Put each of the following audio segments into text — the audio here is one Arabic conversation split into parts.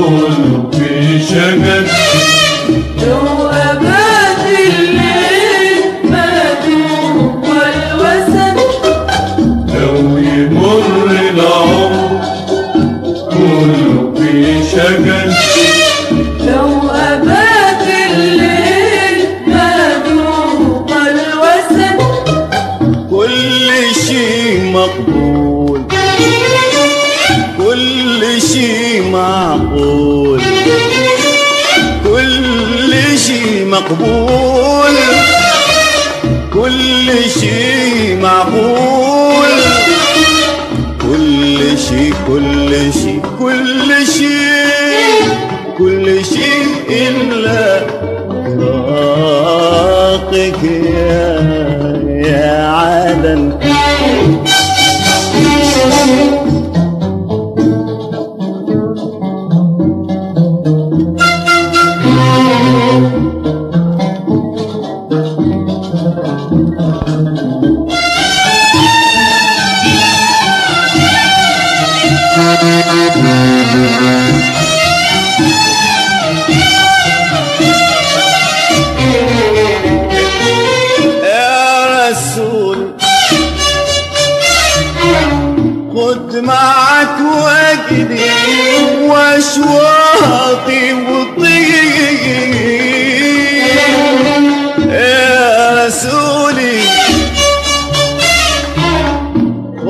كله في مقبول. كل شيء معقول. كل شيء كل شيء كل شيء كل شيء إلا فراقك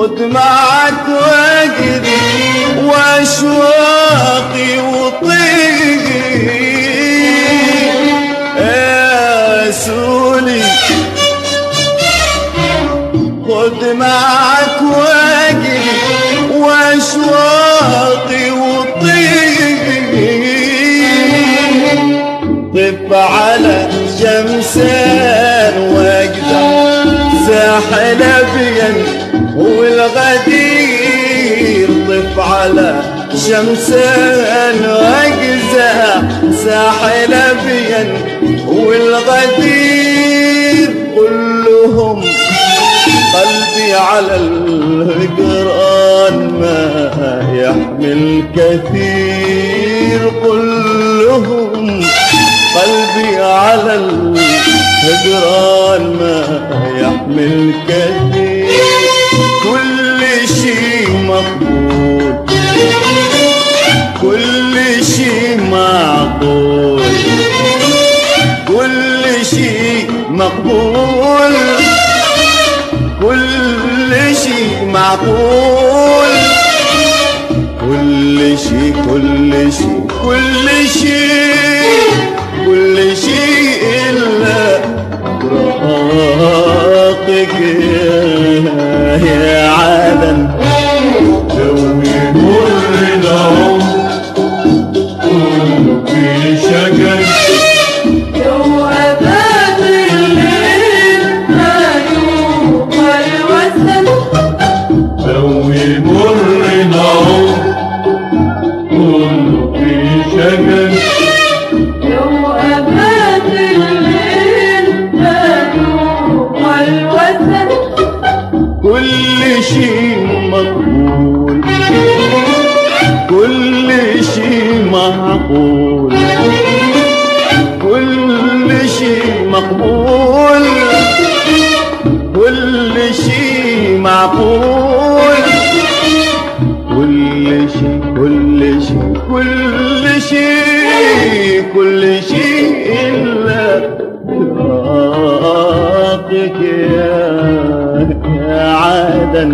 خد معك وجدي واشواقي وطيب يا رسولي خد معك واجري واشواقي طف على شمسان واجزع ساحل ابين والغدير كلهم قلبي على الهجران ما يحمل كثير كلهم قلبي على الهجران ما يحمل معقول كل شيء مقبول. كل شيء معقول. كل شيء كل شيء كل شيء. مقبول. كل شيء معقول. كل شيء كل شيء كل شيء كل شيء إلا فراقك يا عدن.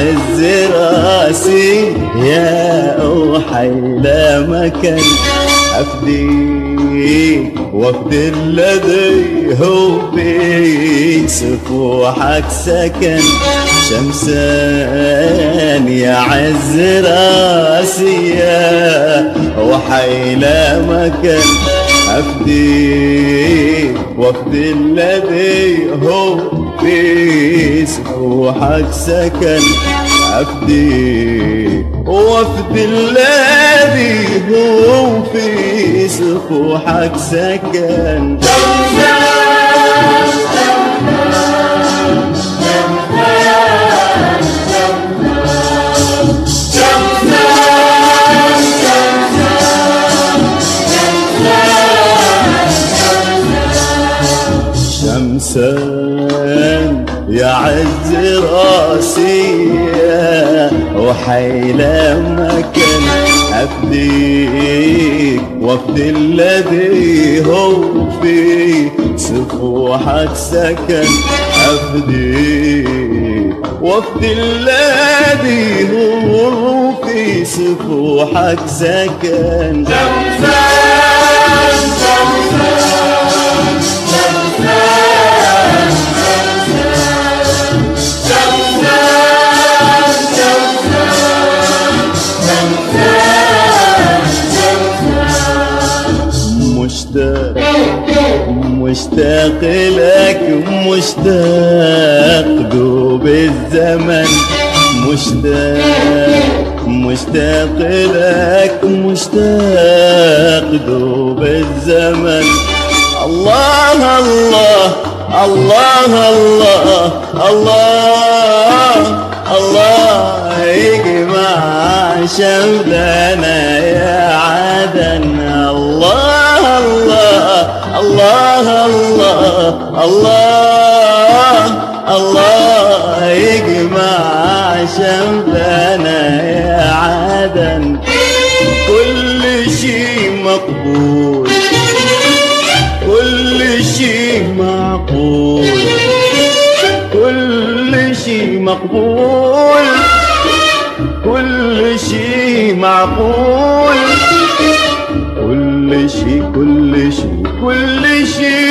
عز راسي يا أوحي لا مكان أفديك وفد الذي هو في سفوحك سكن. شمسان يا عز راسي يا وحي لا مكان أفديك وفد الذي هو في سفوحك سكن أفديك وفد الذي هو في سفوحك سكن. عز راسي يا وحيل مكان أفديك وفد الذي هو في سفوحك سكن. أفديك وفد الذي هو في سفوحك سكن. مشتاق مشتاق لك مشتاق دوب الزمن. مشتاق مشتاق لك مشتاق دوب الزمن. الله الله الله الله الله الله يجمع شملنا يا عدن. الله الله الله الله يجمع شملنا يا عدن. كل شي مقبول كل شي معقول كل شي مقبول كل شي معقول كل شي كل شي كل you.